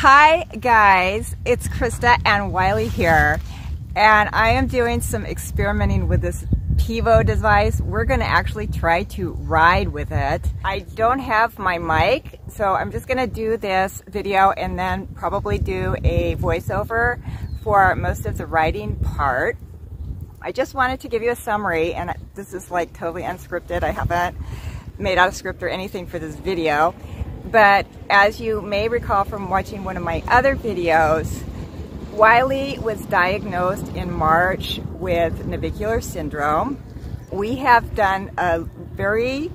Hi guys, it's Krista and Wily here and I am doing some experimenting with this Pivo device. We're going to actually try to ride with it. I don't have my mic so I'm just going to do this video and then probably do a voiceover for most of the riding part. I just wanted to give you a summary and this is like totally unscripted. I haven't made out a script or anything for this video. But as you may recall from watching one of my other videos, Wily was diagnosed in March with navicular syndrome. We have done a very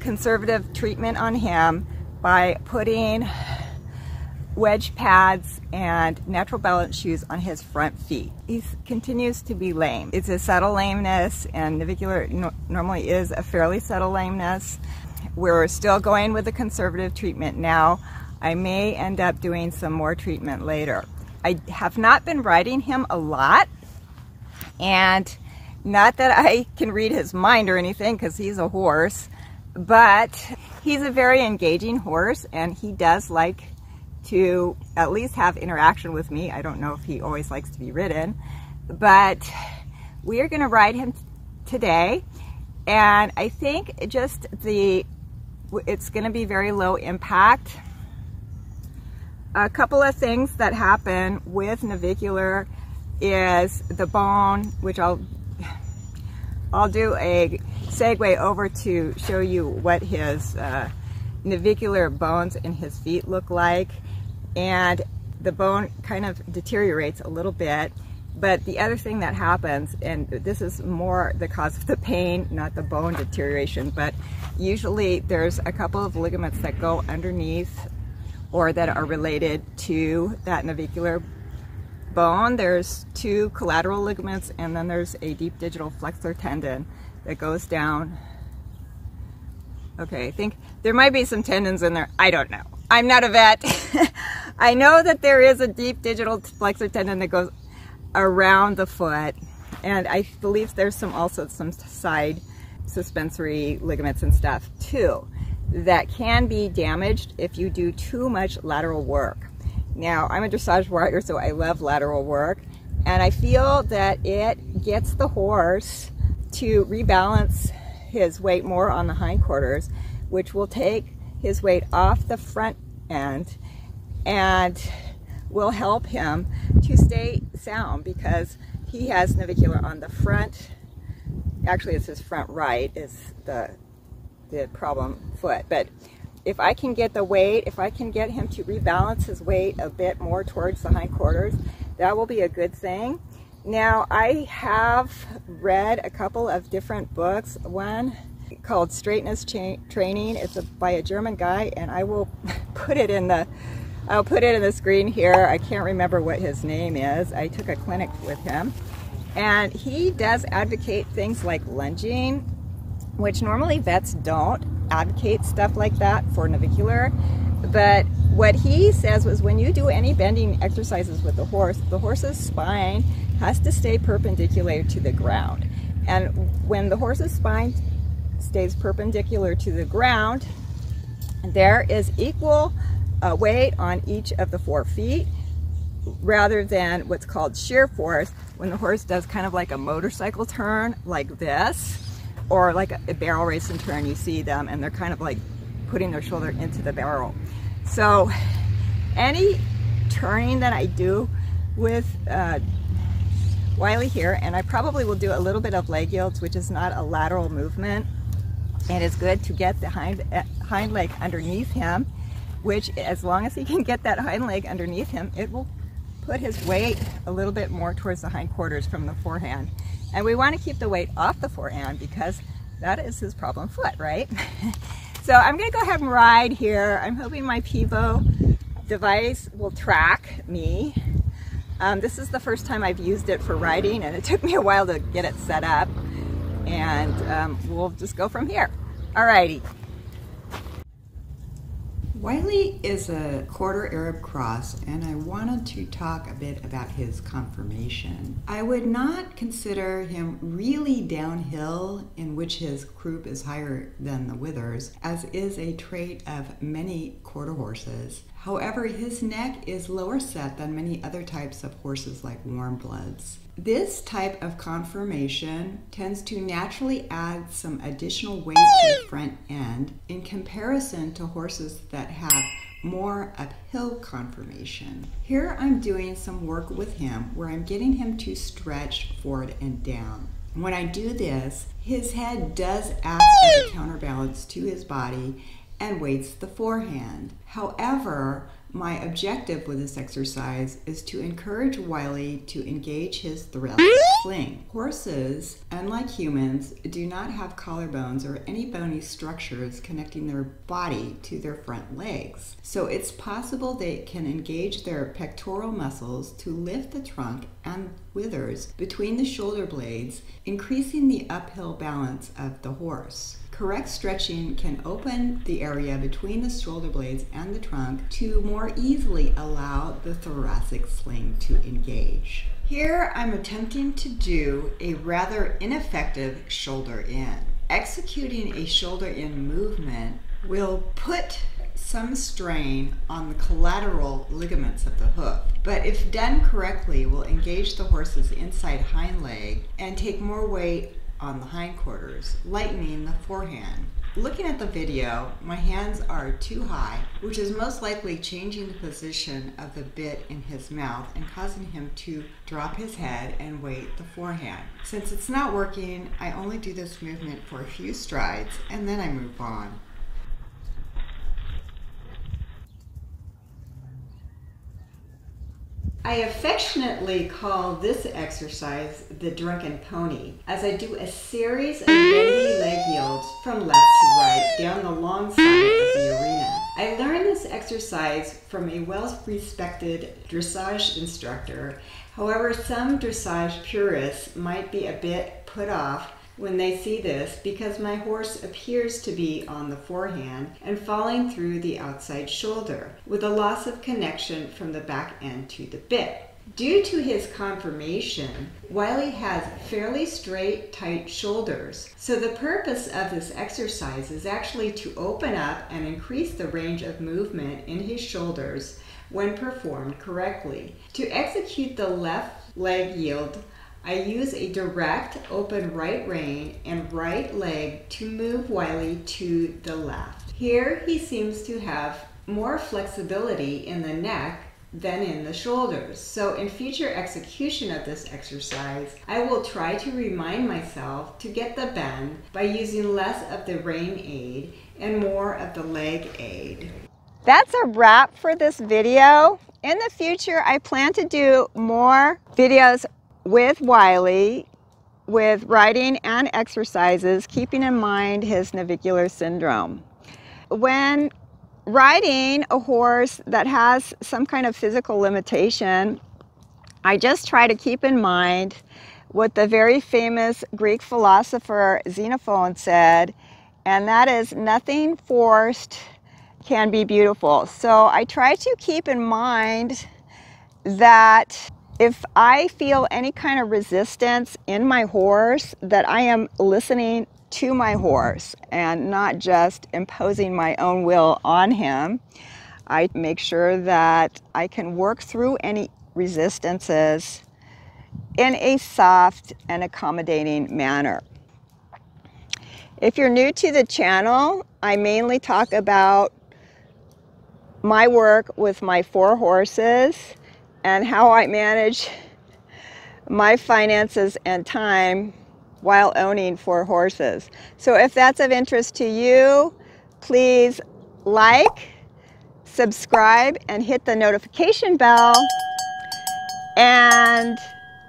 conservative treatment on him by putting wedge pads and natural balance shoes on his front feet. He continues to be lame. It's a subtle lameness and navicular no normally is a fairly subtle lameness. We're still going with the conservative treatment now. I may end up doing some more treatment later. I have not been riding him a lot and not that I can read his mind or anything because he's a horse, but he's a very engaging horse and he does like to at least have interaction with me. I don't know if he always likes to be ridden, but we are going to ride him today. And I think just the it's going to be very low impact. A couple of things that happen with navicular is the bone, which I'll I'll do a segue over to show you what his uh, navicular bones in his feet look like. And the bone kind of deteriorates a little bit but the other thing that happens, and this is more the cause of the pain, not the bone deterioration, but usually there's a couple of ligaments that go underneath or that are related to that navicular bone. There's two collateral ligaments and then there's a deep digital flexor tendon that goes down. Okay, I think there might be some tendons in there. I don't know. I'm not a vet. I know that there is a deep digital flexor tendon that goes around the foot. And I believe there's some also some side suspensory ligaments and stuff too that can be damaged if you do too much lateral work. Now, I'm a dressage rider, so I love lateral work, and I feel that it gets the horse to rebalance his weight more on the hindquarters, which will take his weight off the front end and will help him to stay sound because he has navicular on the front. Actually, it's his front right is the, the problem foot. But if I can get the weight, if I can get him to rebalance his weight a bit more towards the hindquarters, that will be a good thing. Now, I have read a couple of different books. One called Straightness Training. It's a, by a German guy, and I will put it in the I'll put it in the screen here. I can't remember what his name is. I took a clinic with him. And he does advocate things like lunging, which normally vets don't advocate stuff like that for navicular. But what he says was when you do any bending exercises with the horse, the horse's spine has to stay perpendicular to the ground. And when the horse's spine stays perpendicular to the ground, there is equal uh, weight on each of the four feet rather than what's called shear force. When the horse does kind of like a motorcycle turn like this or like a, barrel racing turn you see them and they're kind of like putting their shoulder into the barrel. So any turning that I do with uh, Wily here and I probably will do a little bit of leg yields which is not a lateral movement and it's good to get the hind, uh, hind leg underneath him which as long as he can get that hind leg underneath him, it will put his weight a little bit more towards the hindquarters from the forehand. And we want to keep the weight off the forehand because that is his problem foot, right? so I'm going to go ahead and ride here. I'm hoping my Pivo device will track me. Um, this is the first time I've used it for riding and it took me a while to get it set up. And um, we'll just go from here. Alrighty. Wily is a quarter Arab cross, and I wanted to talk a bit about his conformation. I would not consider him really downhill, in which his croup is higher than the withers, as is a trait of many quarter horses. However, his neck is lower set than many other types of horses like warm bloods. This type of conformation tends to naturally add some additional weight to the front end in comparison to horses that have more uphill conformation. Here I'm doing some work with him where I'm getting him to stretch forward and down. When I do this, his head does act as a counterbalance to his body and weights the forehand. However, my objective with this exercise is to encourage Wily to engage his thoracic sling. Horses, unlike humans, do not have collarbones or any bony structures connecting their body to their front legs. So it's possible they can engage their pectoral muscles to lift the trunk and withers between the shoulder blades, increasing the uphill balance of the horse. Correct stretching can open the area between the shoulder blades and the trunk to more easily allow the thoracic sling to engage. Here I'm attempting to do a rather ineffective shoulder in. Executing a shoulder in movement will put some strain on the collateral ligaments of the hoof, but if done correctly will engage the horse's inside hind leg and take more weight on the hindquarters, lightening the forehand. Looking at the video, my hands are too high, which is most likely changing the position of the bit in his mouth and causing him to drop his head and weight the forehand. Since it's not working, I only do this movement for a few strides and then I move on. I affectionately call this exercise the drunken pony, as I do a series of bendy leg yields from left to right down the long side of the arena. I learned this exercise from a well-respected dressage instructor. However, some dressage purists might be a bit put off when they see this because my horse appears to be on the forehand and falling through the outside shoulder with a loss of connection from the back end to the bit. Due to his conformation, Wily has fairly straight, tight shoulders. So the purpose of this exercise is actually to open up and increase the range of movement in his shoulders when performed correctly. To execute the left leg yield, I use a direct open right rein and right leg to move Wily to the left. Here he seems to have more flexibility in the neck than in the shoulders. So in future execution of this exercise, I will try to remind myself to get the bend by using less of the rein aid and more of the leg aid. That's a wrap for this video. In the future, I plan to do more videos with Wily with riding and exercises, keeping in mind his navicular syndrome. When riding a horse that has some kind of physical limitation, I just try to keep in mind what the very famous Greek philosopher Xenophon said, and that is nothing forced can be beautiful. So I try to keep in mind that if I feel any kind of resistance in my horse, that I am listening to my horse and not just imposing my own will on him. I make sure that I can work through any resistances in a soft and accommodating manner. If you're new to the channel, I mainly talk about my work with my four horses and how I manage my finances and time while owning four horses. So if that's of interest to you, please like, subscribe, and hit the notification bell. And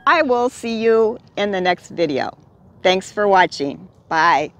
I will see you in the next video. Thanks for watching. Bye.